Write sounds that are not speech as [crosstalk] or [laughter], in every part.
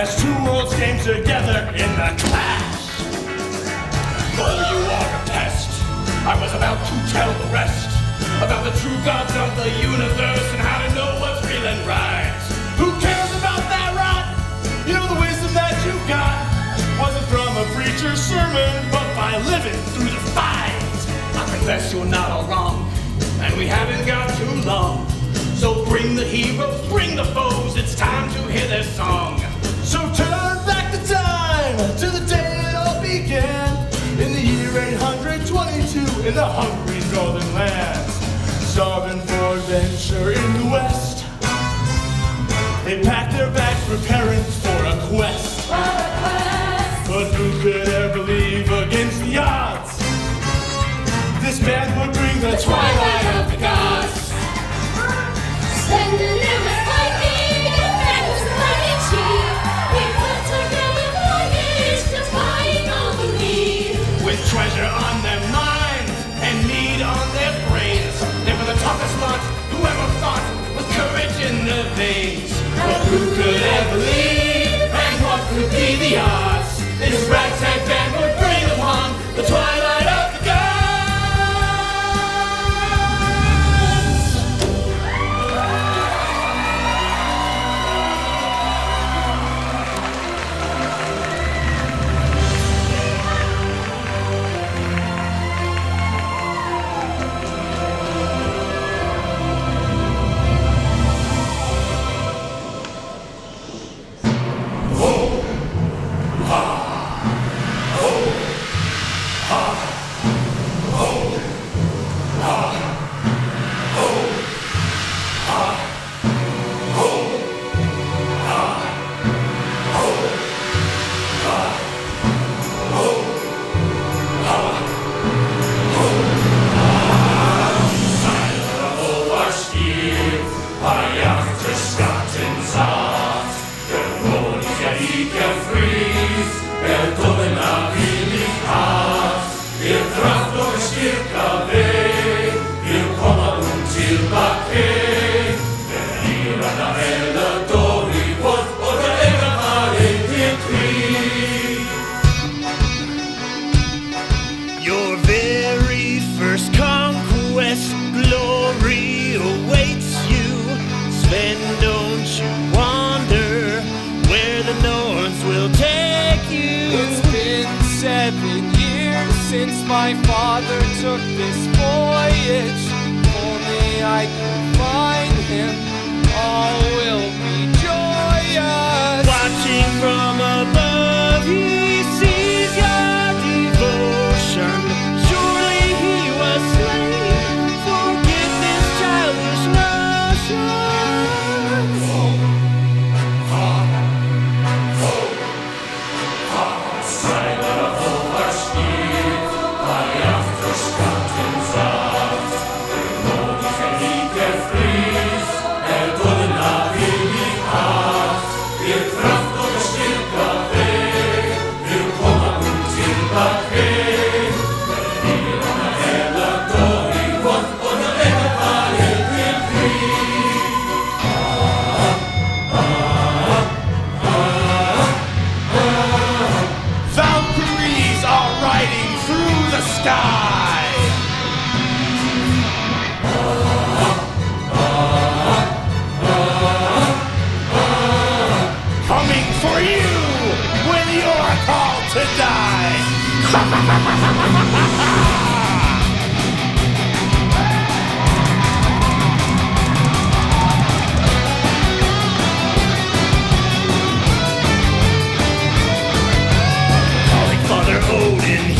As two worlds came together in the clash. Though you are a pest, I was about to tell the rest about the true gods of the universe and how to know what's real and right. Who cares about that rot? You know the wisdom that you got wasn't from a preacher's sermon, but by living through the fight. I confess you're not all wrong, and we haven't got too long. So bring the heroes, bring the foes, it's time to hear their song. To the day it all began. In the year 822 in the hungry northern lands. Starving for adventure in the west. They packed their bags preparing for a quest. for a quest? But who could ever believe against the odds? This man would bring the twilight of the gods. Splendid in their veins. But who could ever believe? And what could be the odds? This ragtag band would bring upon the twilight Your since my father took this voyage.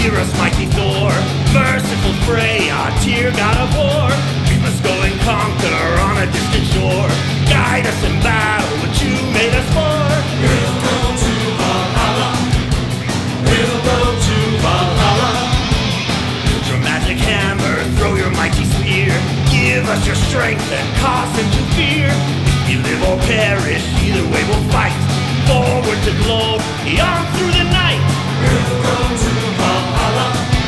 heroes mighty Thor, merciful Freya, Tyr god of war. We must go and conquer on a distant shore. Guide us in battle, what you made us for. much your strength and cost and you fear. You live or perish, either way we'll fight. Forward to glow, on through the night. We'll go to Valhalla.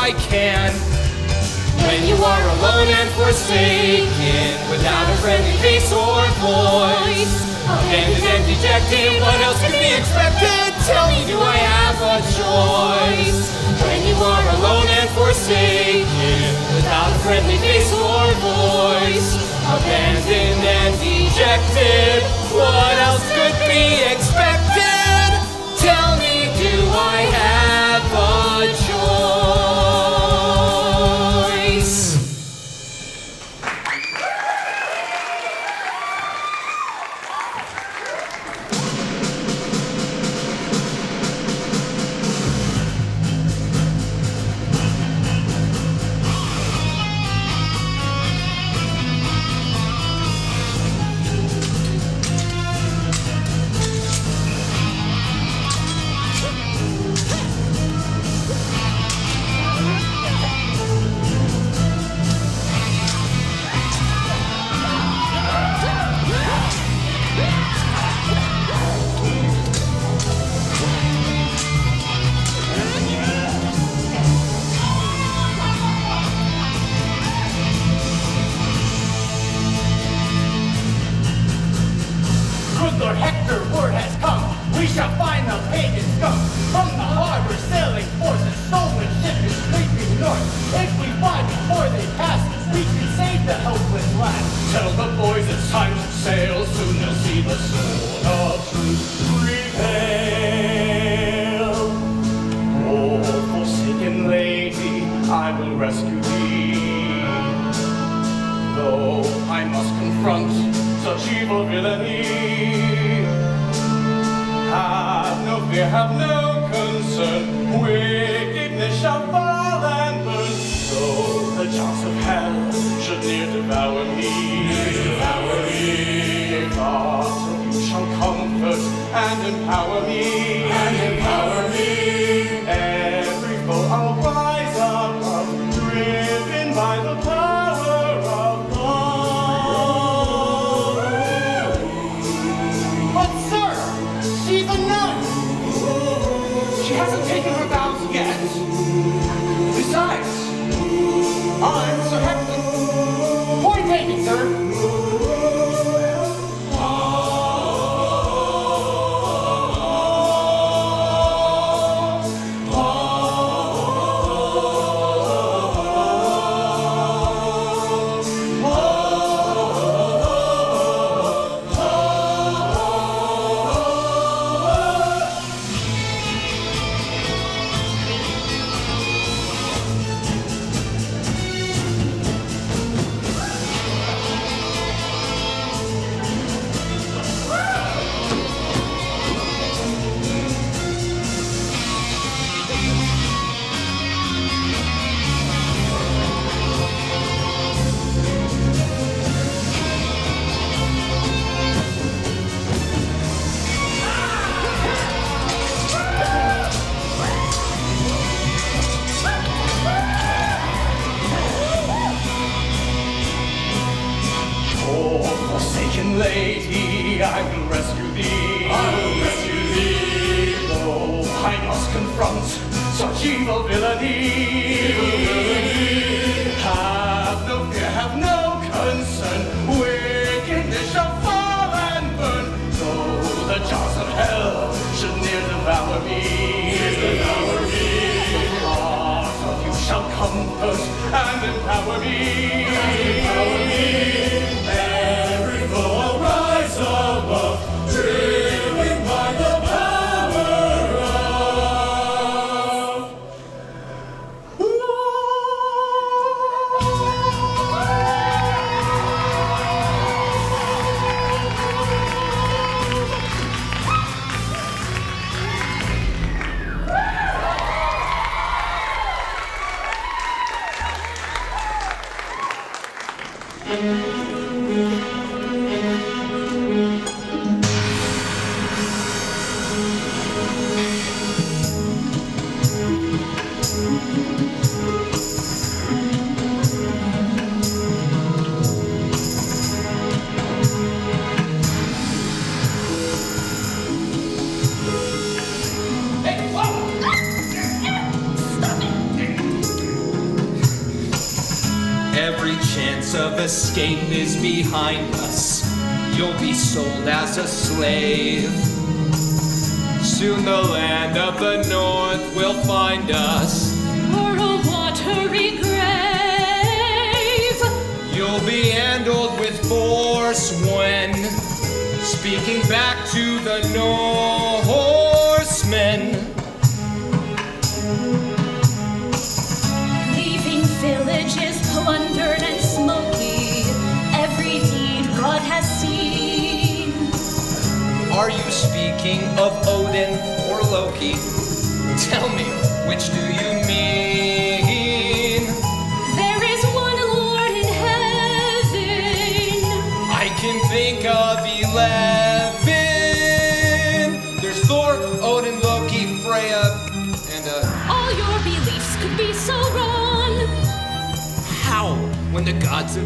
I can. When you are alone and forsaken, without a friendly face or voice, abandoned and dejected, what else can be expected? Tell me, do I have a choice? When you are alone and forsaken, without a friendly face or voice, abandoned and dejected, what else could be expected?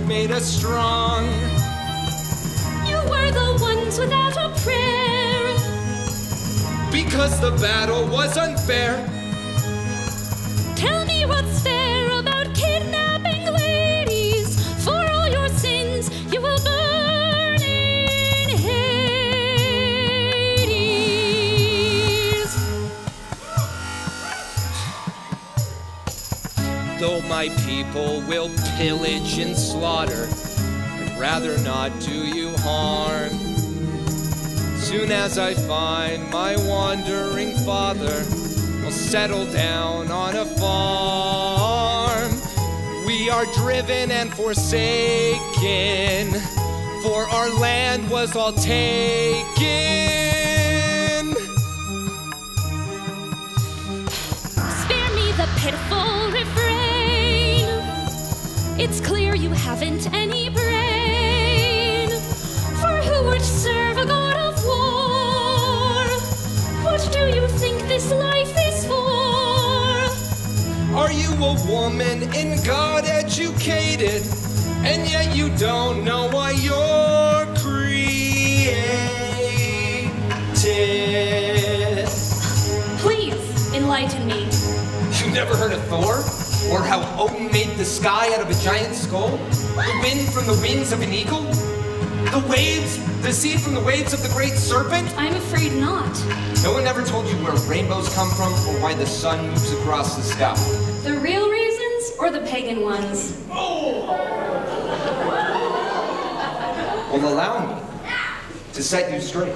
made us strong. You were the ones without a prayer. Because the battle was unfair. Tell me what's fair about kidnapping ladies. For all your sins, you will burn in Hades. Though my people will pillage and slaughter. I'd rather not do you harm. Soon as I find my wandering father, I'll settle down on a farm. We are driven and forsaken, for our land was all taken. Spare me the pitiful. It's clear you haven't any brain. For who would serve a god of war? What do you think this life is for? Are you a woman in God educated, and yet you don't know why you're created? Please enlighten me. You never heard of Thor? Or how Odin made the sky out of a giant skull? The wind from the wings of an eagle? The waves, the sea from the waves of the great serpent? I'm afraid not. No one ever told you where rainbows come from or why the sun moves across the sky. The real reasons or the pagan ones? Well, allow me to set you straight.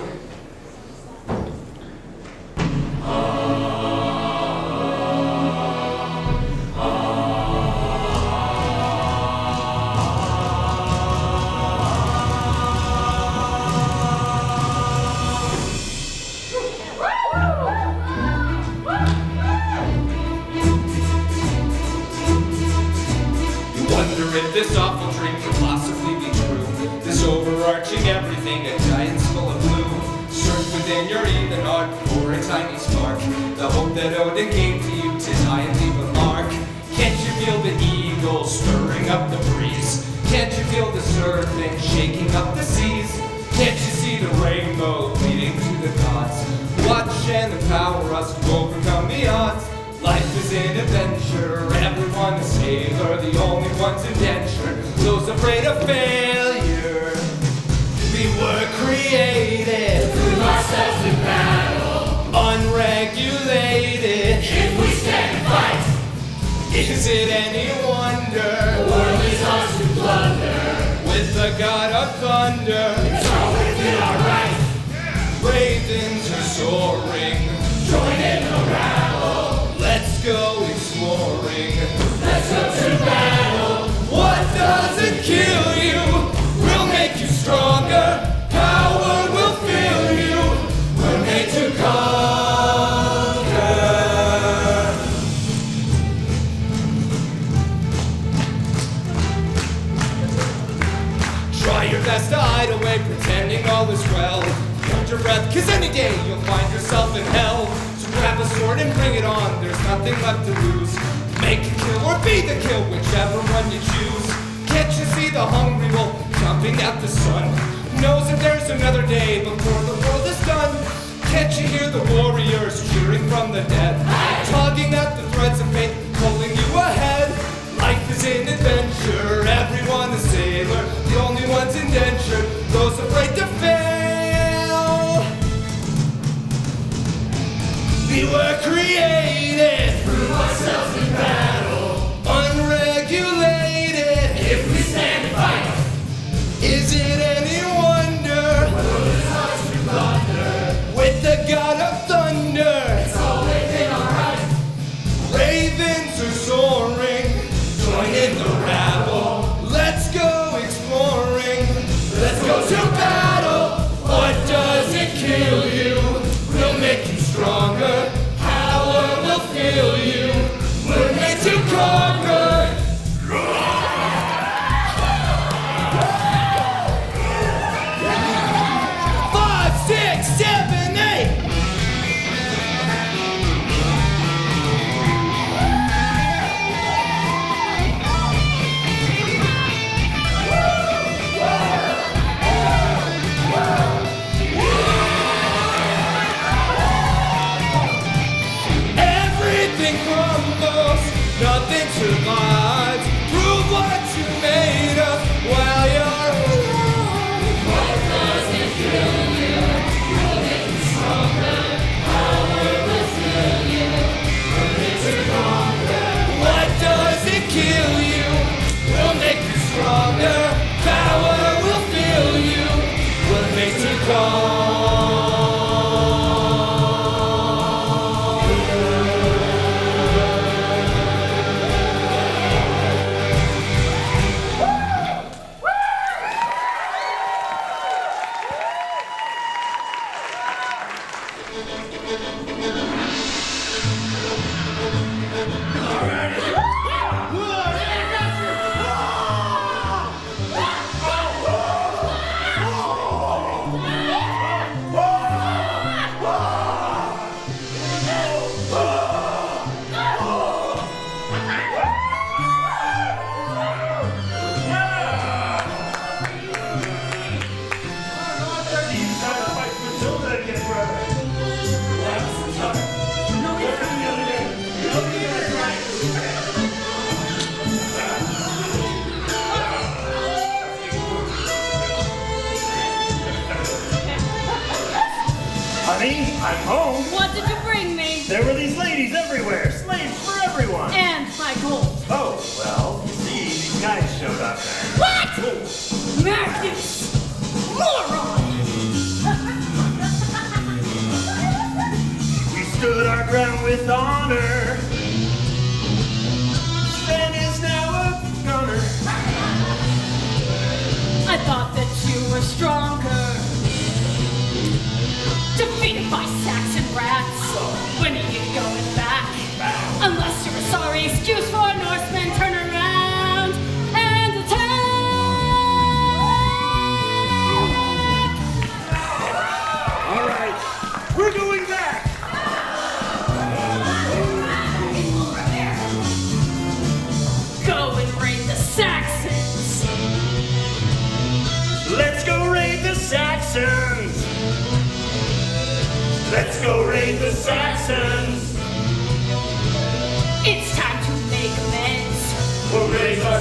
Search within your even for a tiny spark. The hope that Odin gave to you to die and leave a mark. Can't you feel the eagle stirring up the breeze? Can't you feel the serpent shaking up the seas? Can't you see the rainbow leading to the gods? Watch and empower us to overcome the odds. Life is an adventure, everyone a sailor, the only ones in danger, those afraid of failure. Unregulated. If we stand and fight, Is it any wonder? the world is ours to plunder. With the god of thunder, It's all within our right. ravens are soaring. Join in the rabble. Let's go exploring. Let's go to battle. What doesn't kill you will make you stronger. All is well. Hold your breath, cause any day you'll find yourself in hell. So grab a sword and bring it on, there's nothing left to lose. Make a kill or be the kill, whichever one you choose. Can't you see the hungry wolf jumping at the sun? Knows that there's another day before the world is done. Can't you hear the warriors cheering from the dead? Tugging at the threads of fate, pulling you ahead. Is an adventure, everyone a sailor. The only ones indentured, those afraid to fail. We were created, Prove ourselves in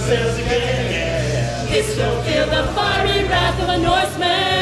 sails again. This will feel the fiery wrath of a Norseman.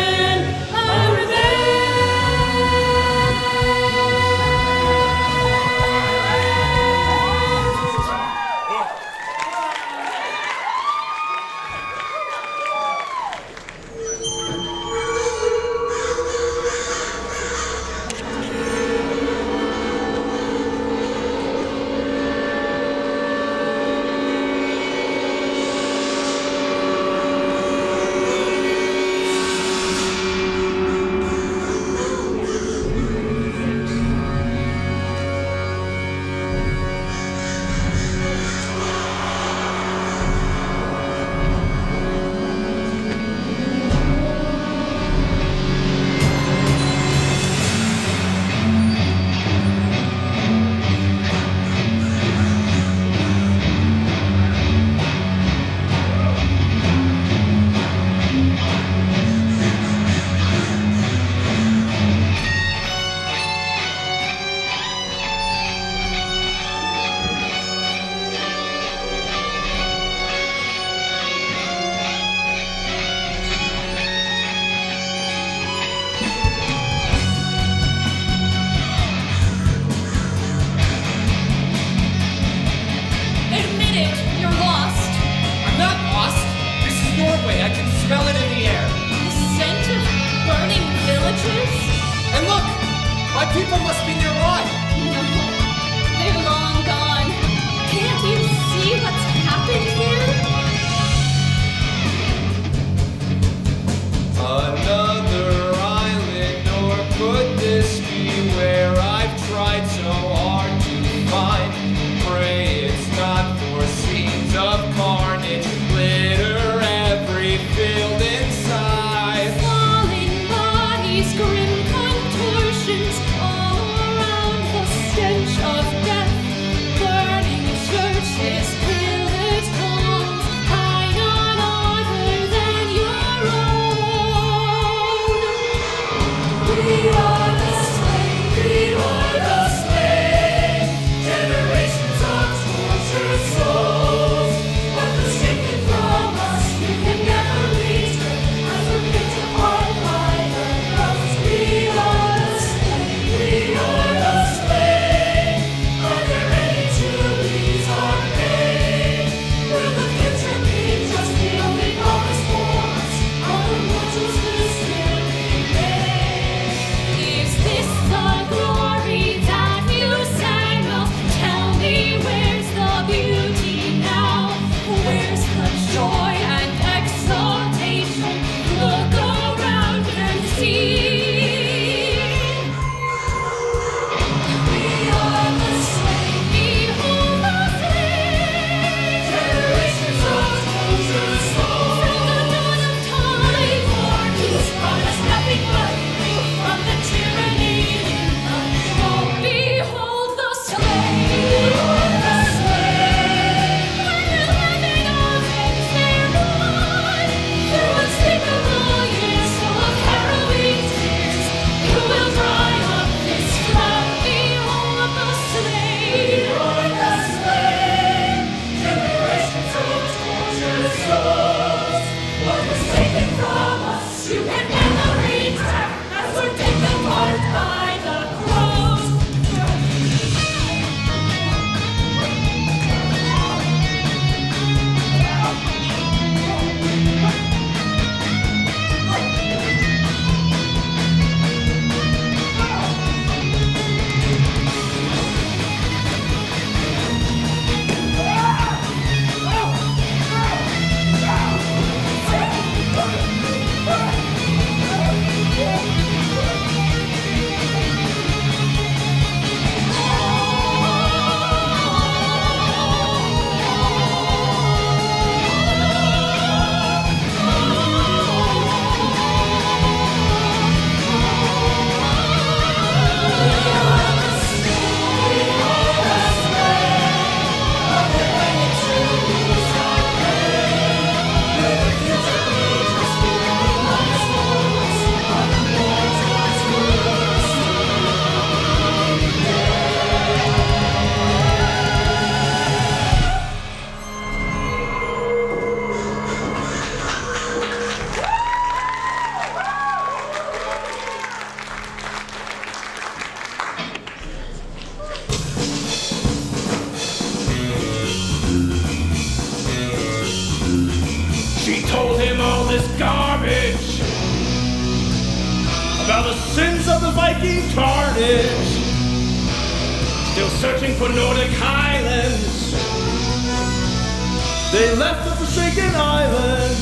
They left the forsaken island.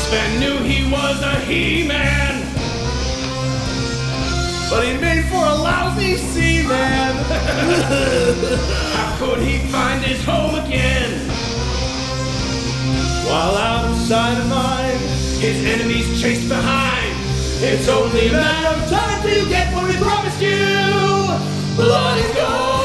Sven knew he was a he-man, but he made for a lousy seaman. [laughs] How could he find his home again? While outside of mine, his enemies chased behind. It's only a matter of time till you get what we promised you. Blood and gold.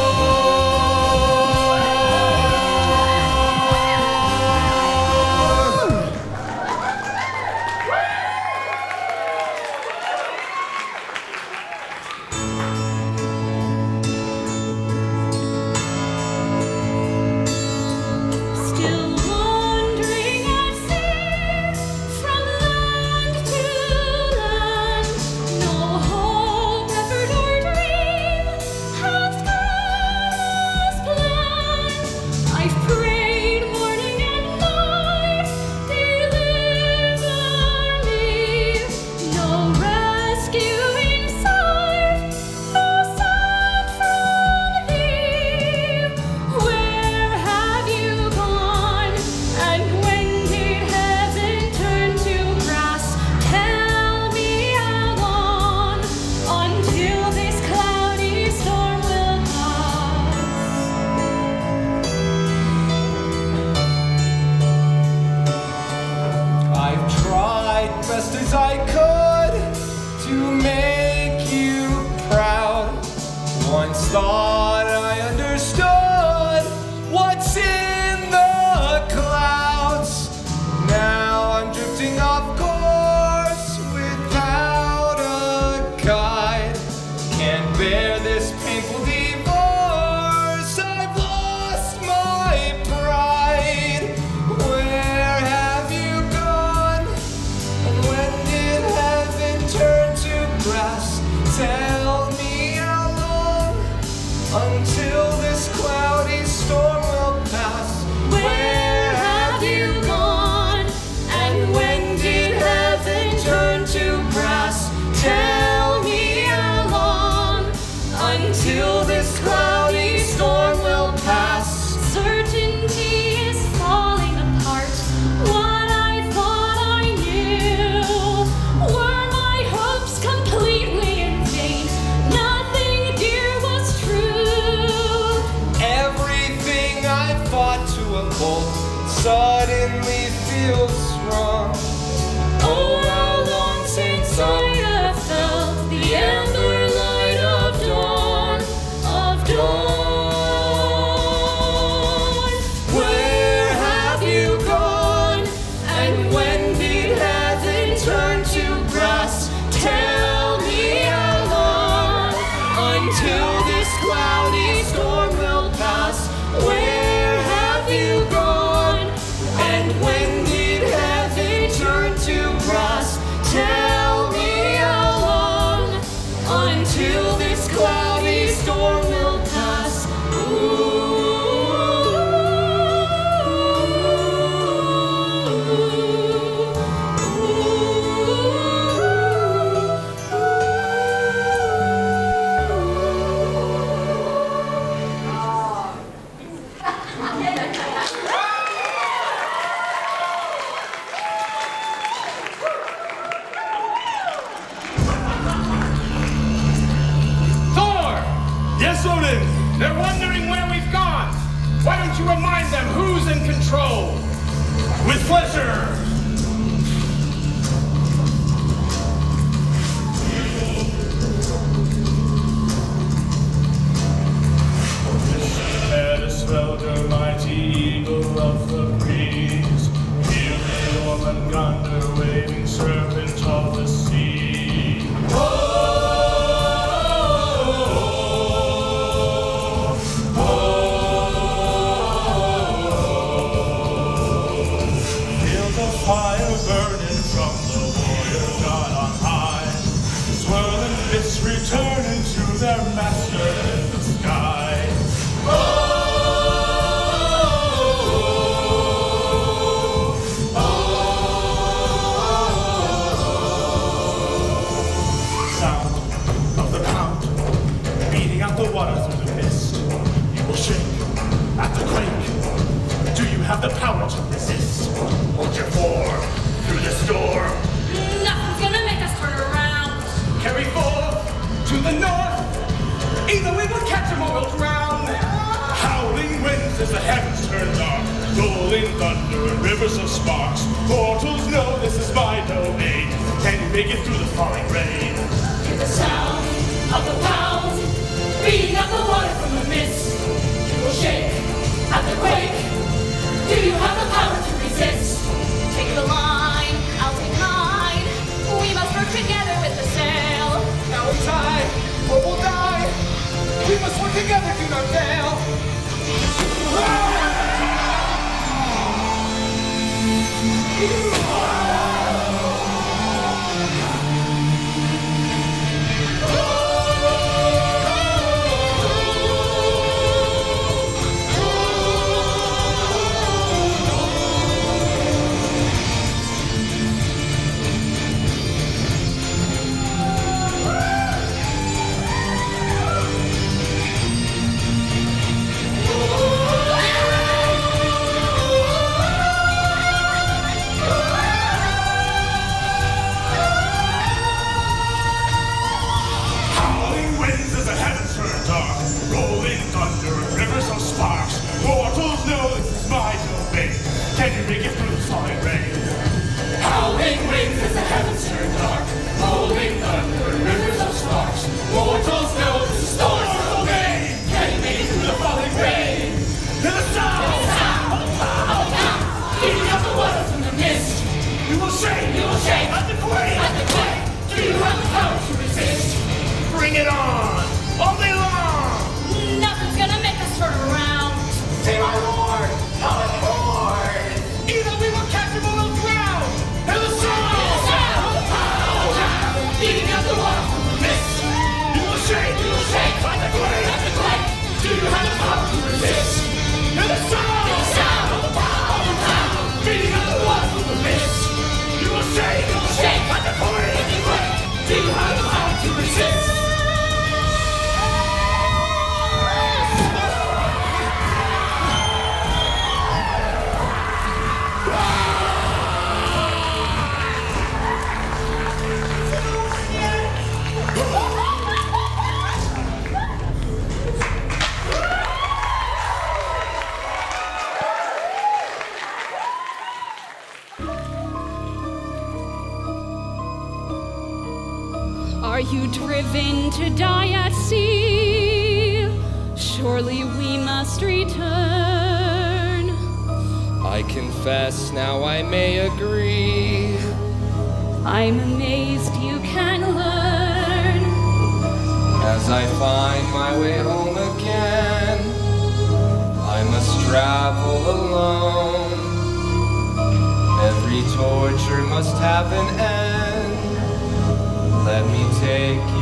feels wrong travel alone. Every torture must have an end. Let me take you.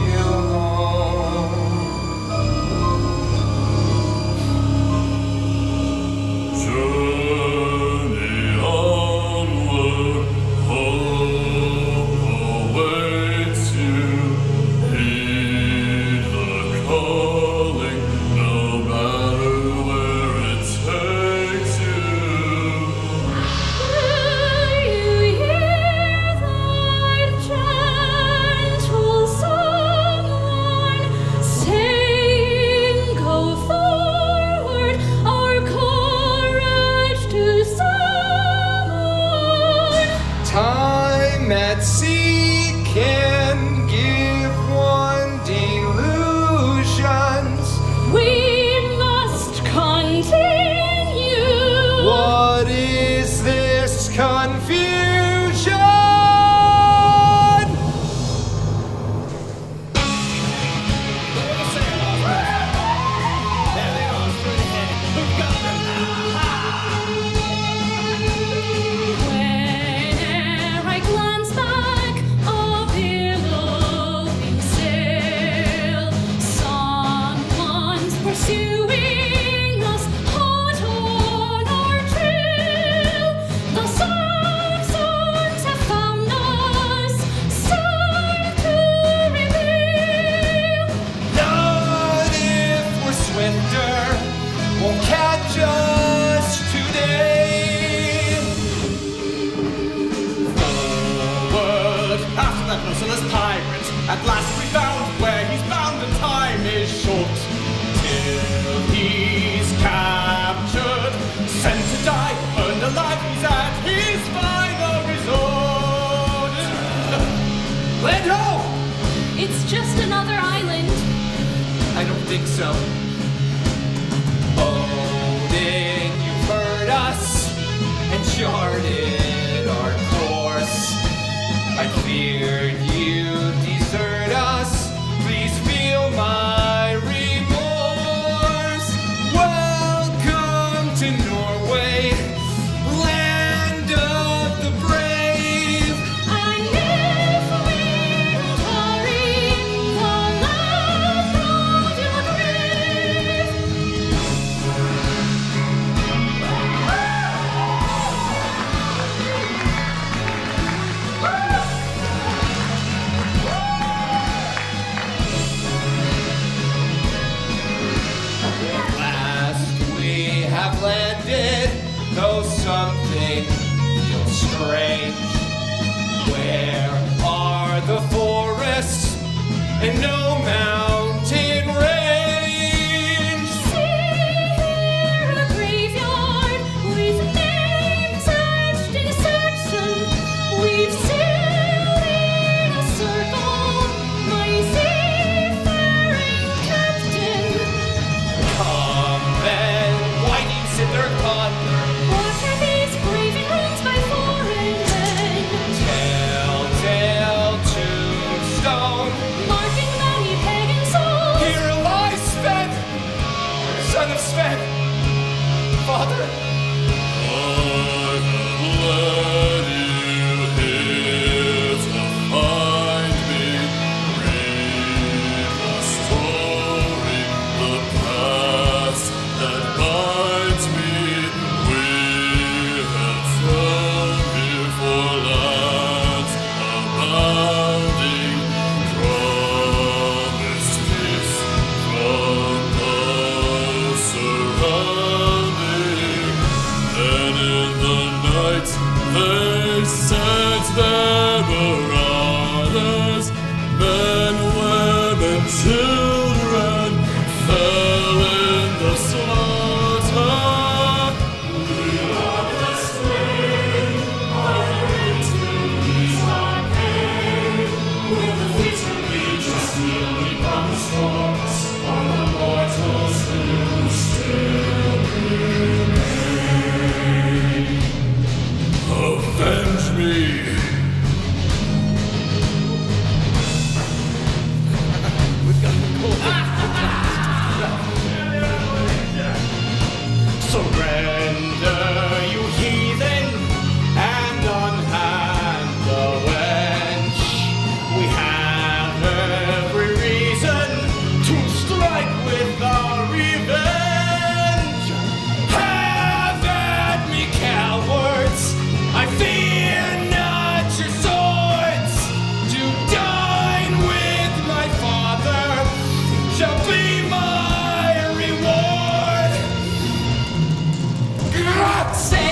Say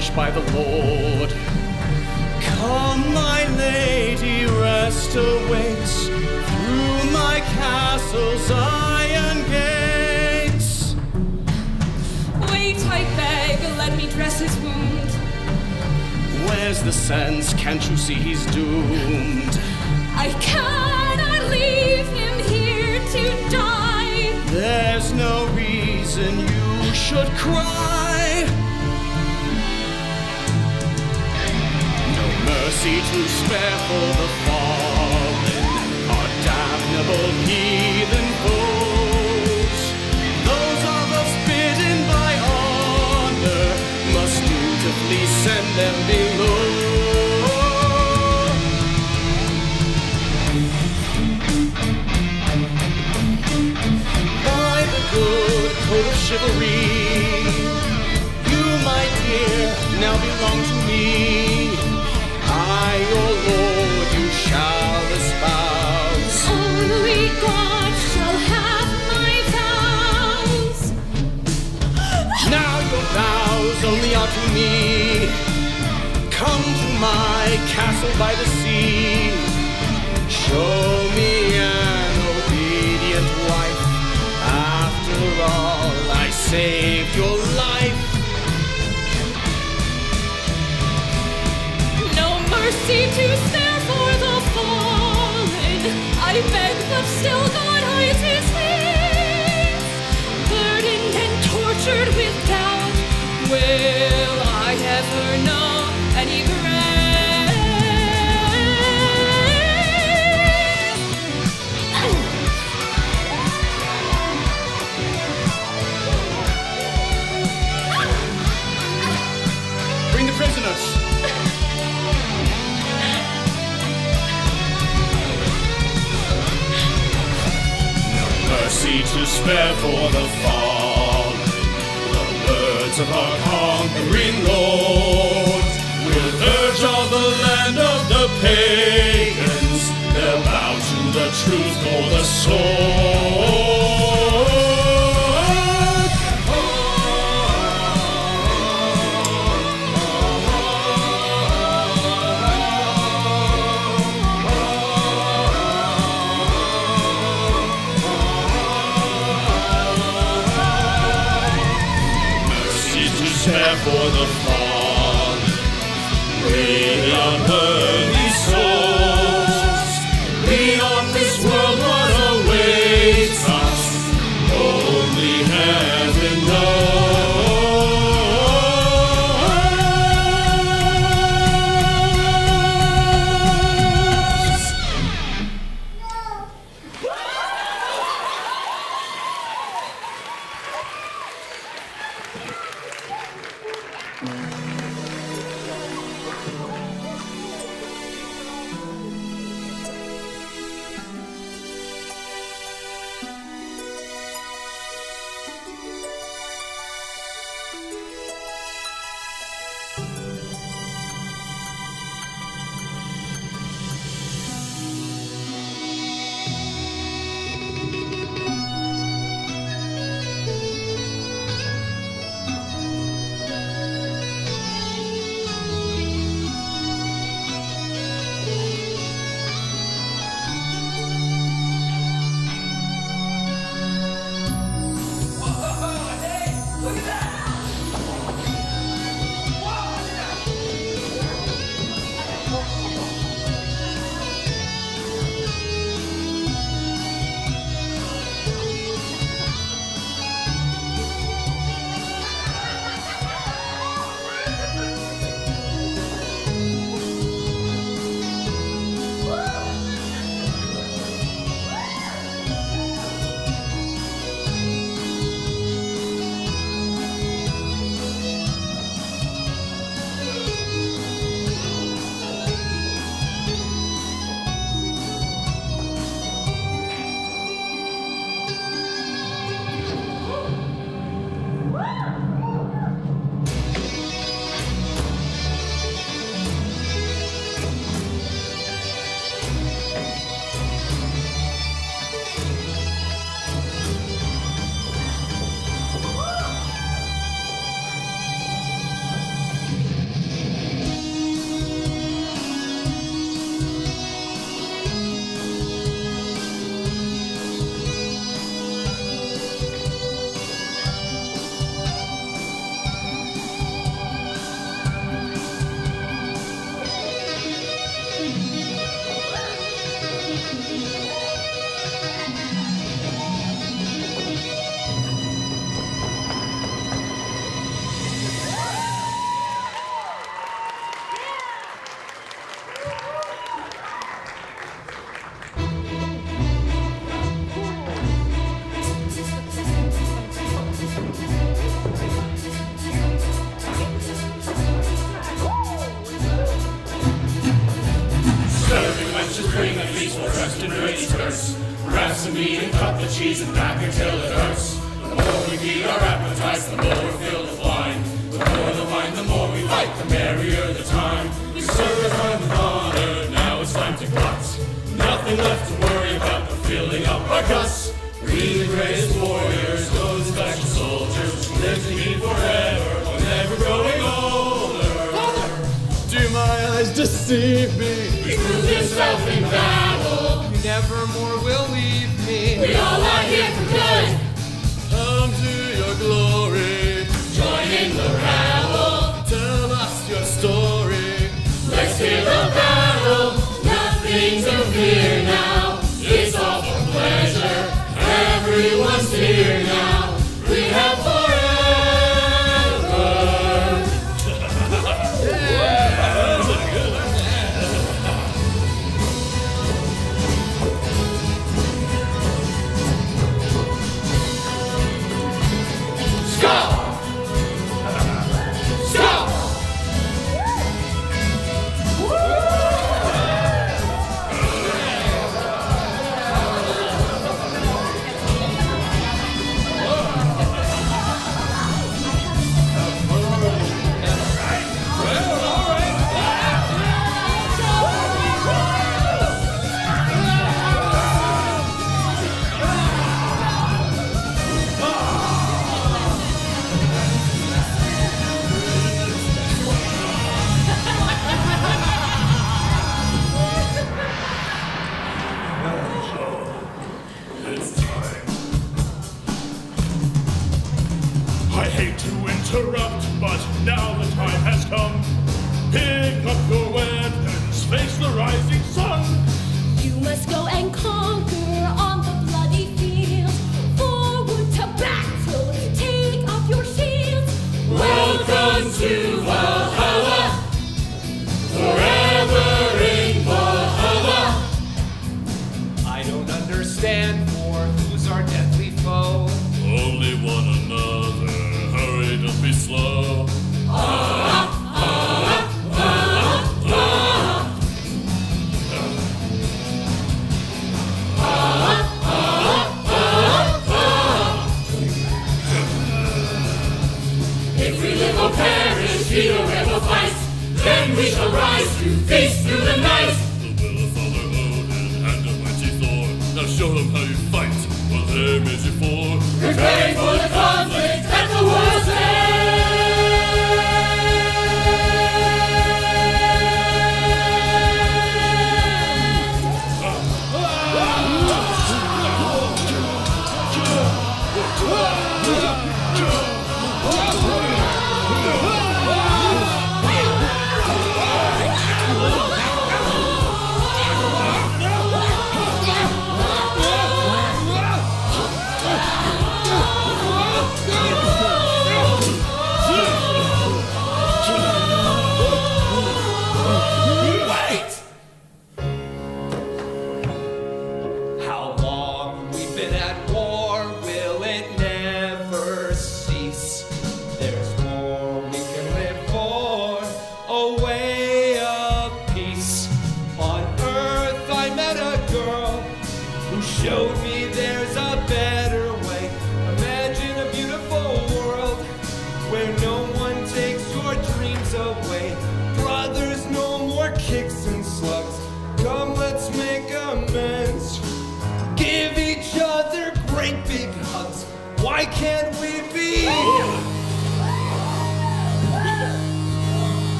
punished by the Lord. Code of chivalry. You, my dear, now belong to me. I, your lord, you shall espouse. Only God shall have my vows. Now your vows only are to me. Come to my castle by the sea. Show me saved your life. No mercy to spare for the fallen. I beg, but still God hides his face. Burdened and tortured with doubt, will I ever know mercy to spare for the fallen. The words of our conquering Lord will urge all the land of the pagans. They'll bow to the truth or the sword.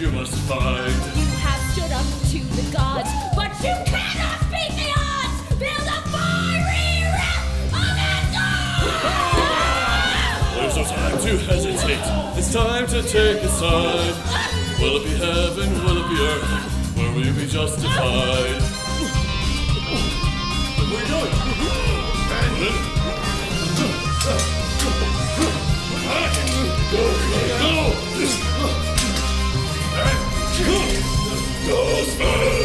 you must fight. You have stood up to the gods, but you cannot beat the odds! Build a fiery wrath of anger! There's no time to hesitate. It's time to take a side. Will it be heaven? Will it be earth? Will we be justified? What are doing. And. [laughs] Goes back.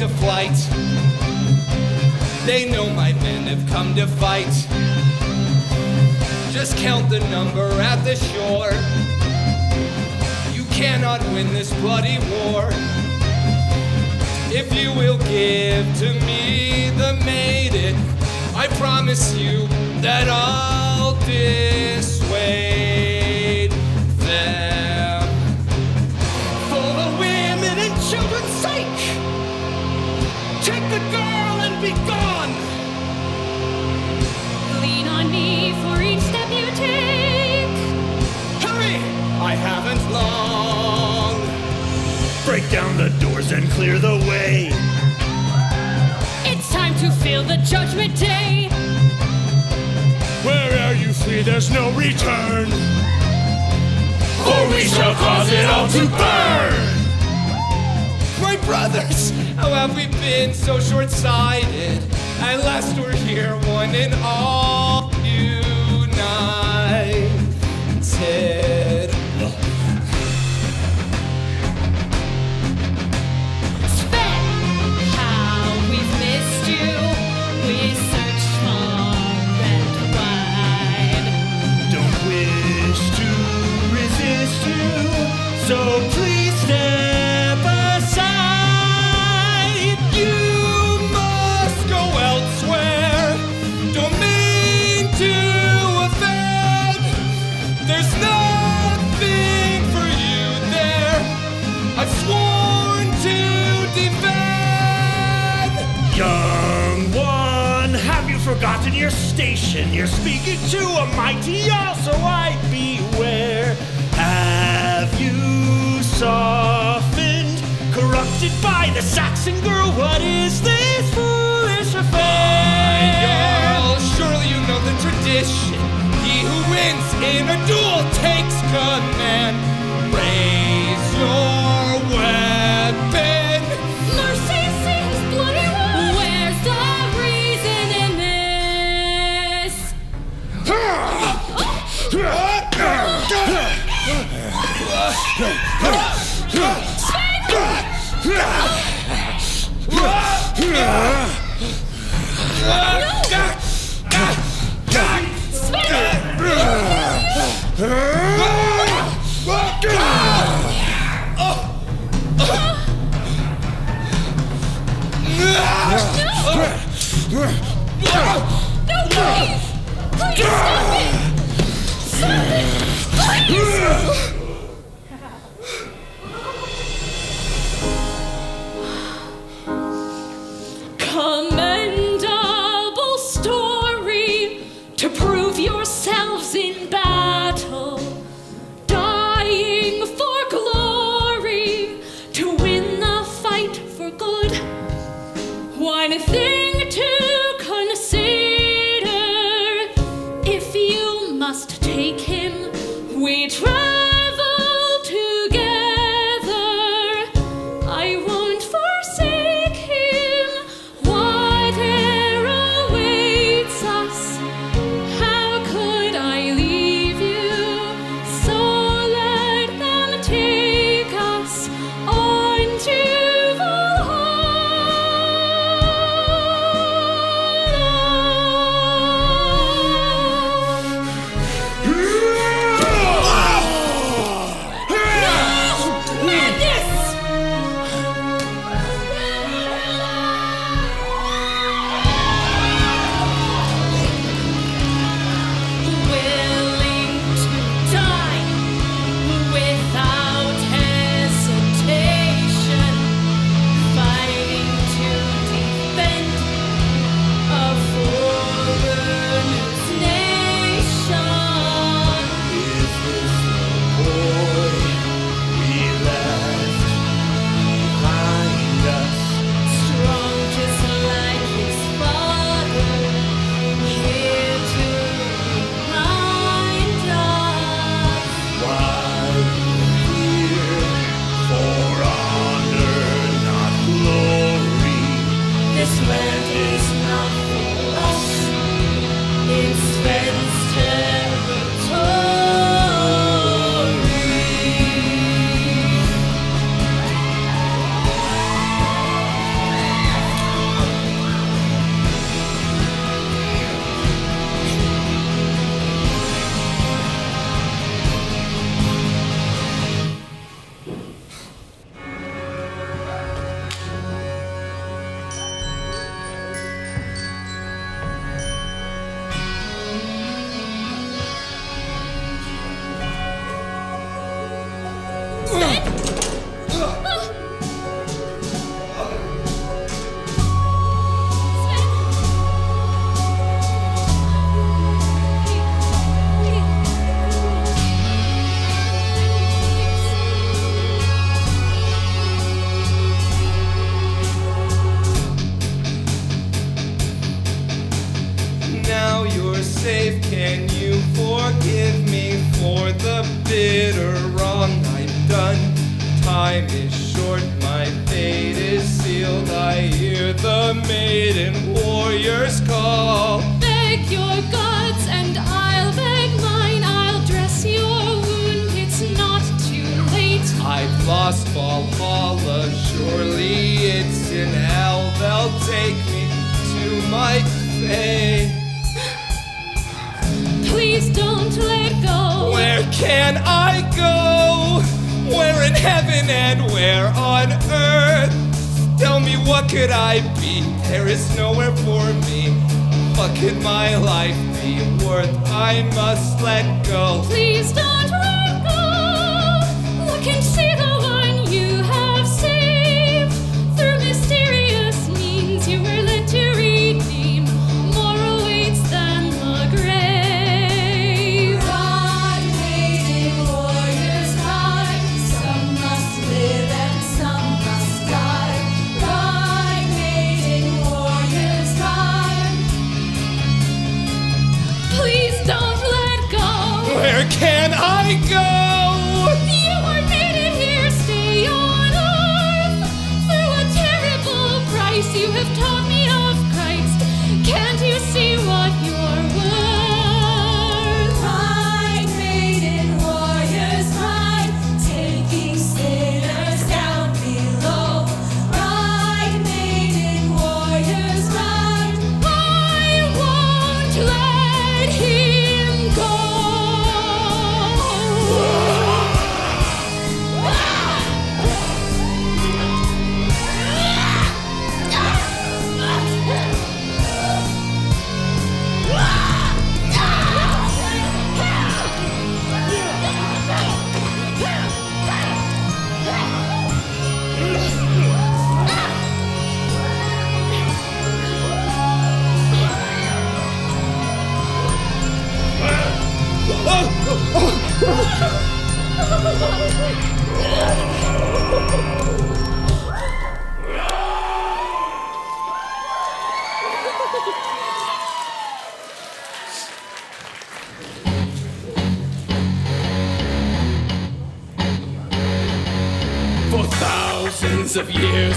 to flight. They know my men have come to fight. Just count the number at the shore. You cannot win this bloody war. If you will give to me the maiden, I promise you that I'll dissuade. haven't long. Break down the doors and clear the way. It's time to feel the judgment day. Where are you flee, there's no return. For we shall cause it all to burn. My brothers, how have we been so short sighted? At last we're here, one and all. your station. You're speaking to a mighty all, so I beware. Have you softened, corrupted by the Saxon girl? What is this foolish affair? Jarl, surely you know the tradition. He who wins in a duel takes command. Brave No!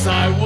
I